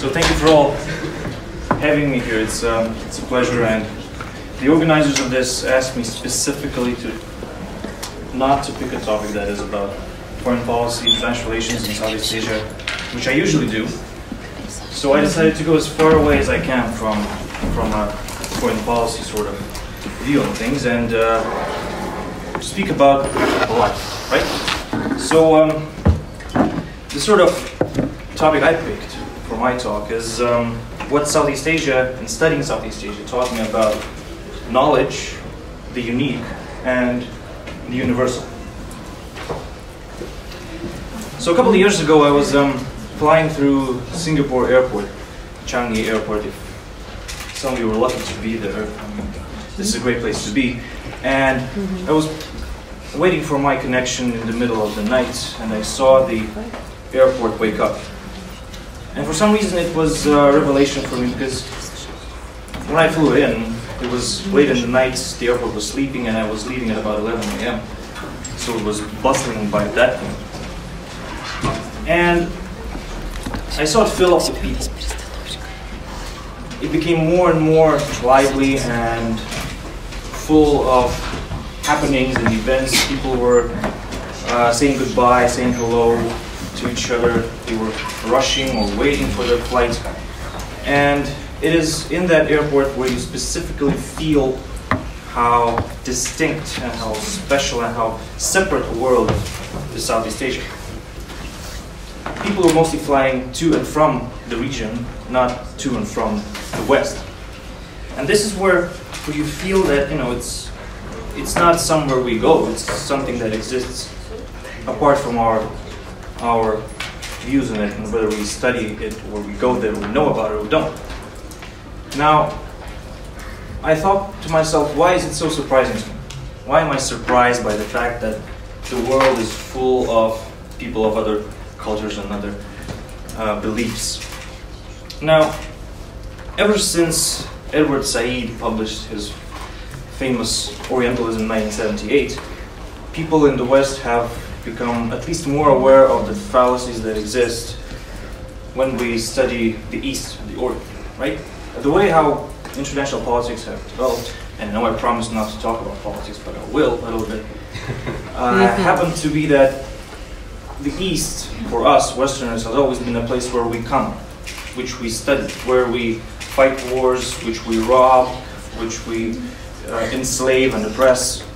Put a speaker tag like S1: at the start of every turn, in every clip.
S1: So thank you for all having me here. It's, um, it's a pleasure. And the organizers of this asked me specifically to not to pick a topic that is about foreign policy, international relations in Southeast Asia, which I usually do. So I decided to go as far away as I can from from a foreign policy sort of view on things and uh, speak about life, right? So um, the sort of topic I picked my talk is um, what Southeast Asia and studying Southeast Asia taught me about knowledge, the unique, and the universal. So a couple of years ago, I was um, flying through Singapore airport, Changi airport. If some of you were lucky to be there, this is a great place to be. And I was waiting for my connection in the middle of the night, and I saw the airport wake up. And for some reason, it was a revelation for me because when I flew in, it was late in the night, the airport was sleeping, and I was leaving at about 11 a.m. So it was bustling by that point. And I saw it fill up with people. It became more and more lively and full of happenings and events. People were uh, saying goodbye, saying hello to each other. They were rushing or waiting for their flight. And it is in that airport where you specifically feel how distinct and how special and how separate a world is Southeast Asia people are mostly flying to and from the region, not to and from the west. And this is where, where you feel that you know it's it's not somewhere we go. It's something that exists apart from our our views on it, and whether we study it or we go there, we know about it or don't. Now, I thought to myself, why is it so surprising to me? Why am I surprised by the fact that the world is full of people of other cultures and other uh, beliefs. Now, ever since Edward Said published his famous Orientalism in 1978, people in the West have become at least more aware of the fallacies that exist when we study the East, the Orient, right? The way how international politics have developed, and I know I promised not to talk about politics, but I will a little bit, uh, happened to be that the East, for us Westerners, has always been a place where we come, which we study, where we fight wars, which we rob, which we uh, enslave and oppress.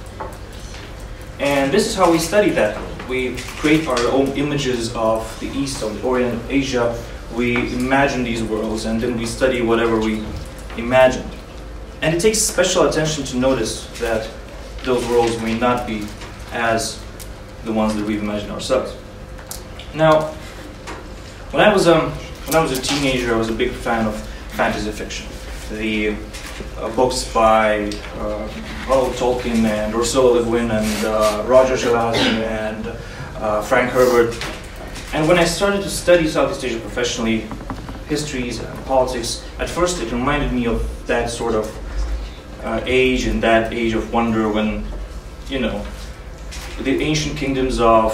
S1: And this is how we study that. We create our own images of the East, of the Orient, of Asia. We imagine these worlds, and then we study whatever we imagined. And it takes special attention to notice that those worlds may not be as the ones that we've imagined ourselves. Now, when I was um, when I was a teenager, I was a big fan of fantasy fiction. The books by uh, Ronald Tolkien and Ursula Le Guin and uh, Roger Zelazny and uh, Frank Herbert. And when I started to study Southeast Asia professionally, histories and politics, at first it reminded me of that sort of uh, age and that age of wonder when, you know, the ancient kingdoms of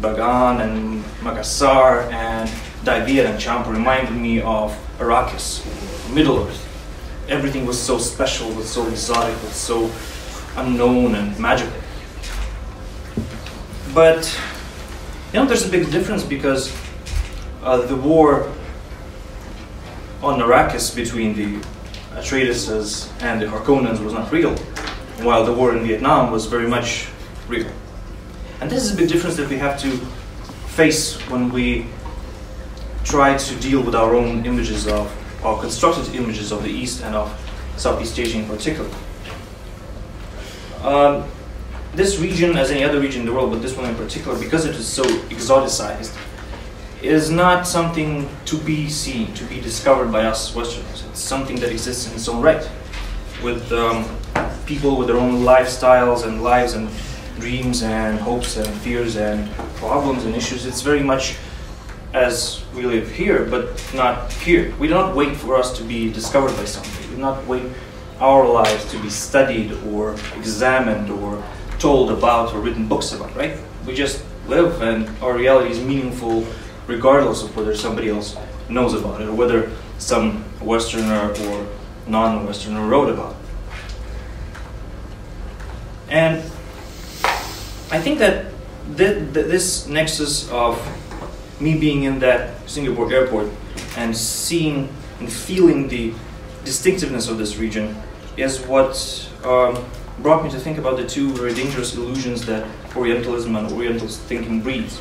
S1: Bagan and Makassar and Daibir and Champa reminded me of Arrakis, Middle Earth. Everything was so special, was so exotic, was so unknown and magical. But, you know, there's a big difference because uh, the war on Arrakis between the Atreides and the Harkonnens was not real, while the war in Vietnam was very much real. And this is a big difference that we have to face when we try to deal with our own images of, our constructed images of the East and of Southeast Asia in particular. Um, this region, as any other region in the world, but this one in particular, because it is so exoticized, is not something to be seen, to be discovered by us Westerners. It's something that exists in its own right, with um, people with their own lifestyles and lives and dreams and hopes and fears and problems and issues. It's very much as we live here, but not here. We do not wait for us to be discovered by something. We do not wait our lives to be studied or examined or told about or written books about, right? We just live and our reality is meaningful regardless of whether somebody else knows about it, or whether some Westerner or non-Westerner wrote about it. And I think that th- th- this nexus of me being in that Singapore airport and seeing and feeling the distinctiveness of this region is what um, brought me to think about the two very dangerous illusions that Orientalism and Oriental thinking breeds.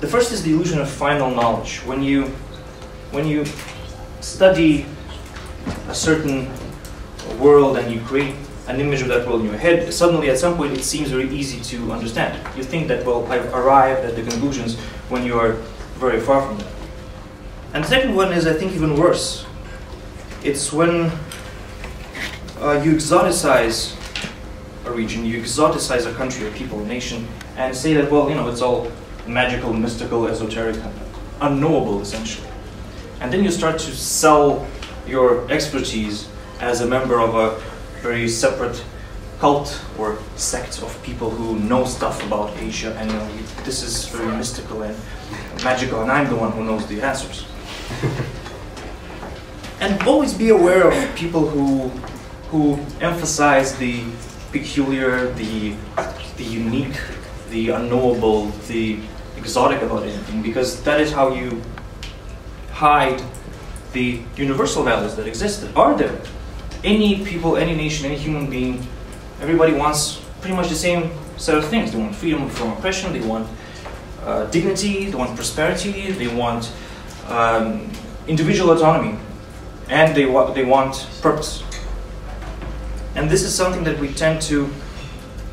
S1: The first is the illusion of final knowledge. When you, when you study a certain world and you create an image of that world in your head, suddenly at some point it seems very easy to understand. You think that, well, I've arrived at the conclusions when you are very far from them. And the second one is, I think, even worse. It's when uh, you exoticize a region, you exoticize a country, a people, a nation, and say that, well, you know, it's all magical, mystical, esoteric, unknowable, essentially. And then you start to sell your expertise as a member of a very separate cult or sect of people who know stuff about Asia, and this is very mystical and magical, and I'm the one who knows the answers. and always be aware of people who who emphasize the peculiar, the the unique, the unknowable, the exotic about anything, because that is how you hide the universal values that exist. Are there? Any people, any nation, any human being, everybody wants pretty much the same set of things. They want freedom from oppression, they want uh, dignity, they want prosperity, they want um, individual autonomy, and they, wa- they want purpose. And this is something that we tend to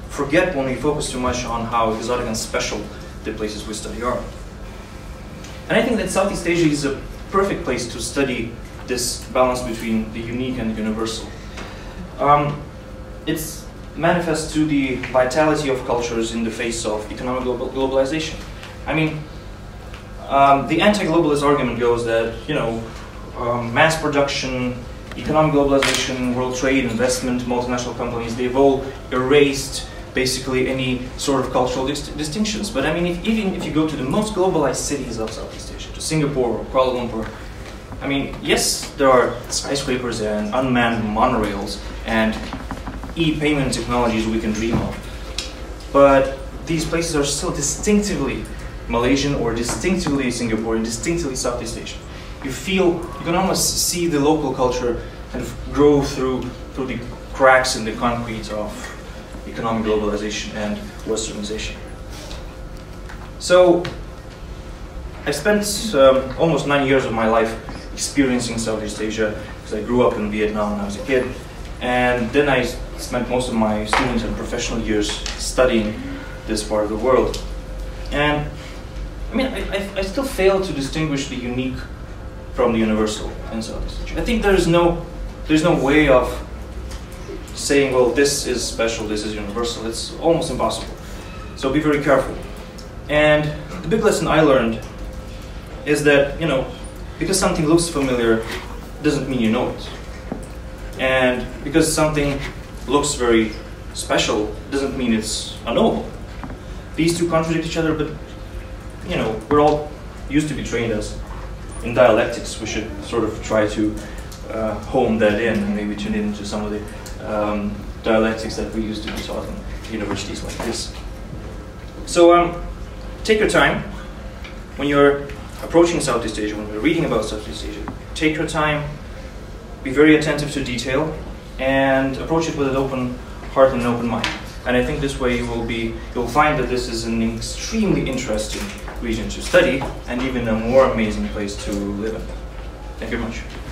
S1: forget when we focus too much on how exotic and special the places we study are. And I think that Southeast Asia is a perfect place to study this balance between the unique and the universal. Um, it's manifest to the vitality of cultures in the face of economic global globalization. I mean, um, the anti-globalist argument goes that you know um, mass production, economic globalization, world trade, investment, multinational companies, they've all erased basically any sort of cultural dist distinctions. But I mean, if, even if you go to the most globalized cities of Southeast Asia, to Singapore or Kuala Lumpur, I mean, yes, there are skyscrapers and unmanned monorails and e-payment technologies we can dream of. But these places are still distinctively Malaysian or distinctively Singaporean, distinctively Southeast Asian. You feel, you can almost see the local culture kind of grow through, through the cracks in the concrete of economic globalization and westernization. So, I spent um, almost nine years of my life experiencing Southeast Asia because I grew up in Vietnam when I was a kid. And then I spent most of my student and professional years studying this part of the world. And I mean, I, I, still fail to distinguish the unique from the universal in Southeast Asia. I think there's no, there's no way of saying, well, this is special, this is universal. It's almost impossible. So be very careful. And the big lesson I learned is that, you know, because something looks familiar doesn't mean you know it. And because something looks very special doesn't mean it's unknowable. These two contradict each other, but you know, we're all used to be trained as in dialectics. We should sort of try to uh, hone that in and maybe tune into some of the um, dialectics that we used to be taught in universities like this. So um, take your time when you're approaching Southeast Asia, when you're reading about Southeast Asia. Take your time, be very attentive to detail, and approach it with an open heart and an open mind. And I think this way you will be, you'll find that this is an extremely interesting region to study and even a more amazing place to live in. Thank you very much.